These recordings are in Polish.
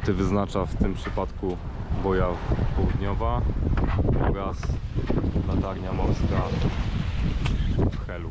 Mety wyznacza w tym przypadku boja południowa oraz latarnia morska w Helu.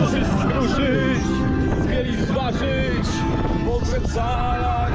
Muszę skruszyć, zmielić, zważyć, mogę zalać.